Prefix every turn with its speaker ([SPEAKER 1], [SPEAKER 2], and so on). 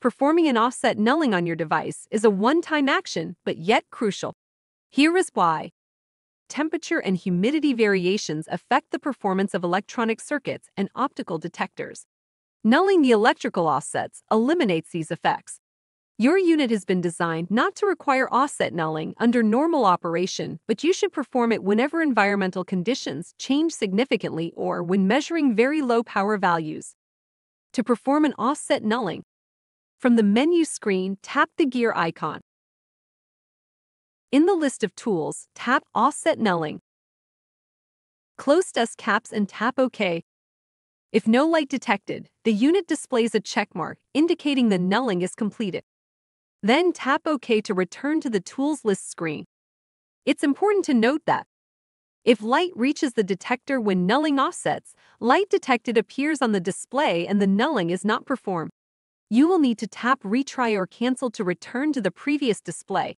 [SPEAKER 1] performing an offset nulling on your device is a one-time action, but yet crucial. Here is why. Temperature and humidity variations affect the performance of electronic circuits and optical detectors. Nulling the electrical offsets eliminates these effects. Your unit has been designed not to require offset nulling under normal operation, but you should perform it whenever environmental conditions change significantly or when measuring very low power values. To perform an offset nulling, from the menu screen, tap the gear icon. In the list of tools, tap Offset Nulling. Close dust caps and tap OK. If no light detected, the unit displays a checkmark indicating the nulling is completed. Then tap OK to return to the Tools List screen. It's important to note that if light reaches the detector when nulling offsets, light detected appears on the display and the nulling is not performed you will need to tap retry or cancel to return to the previous display.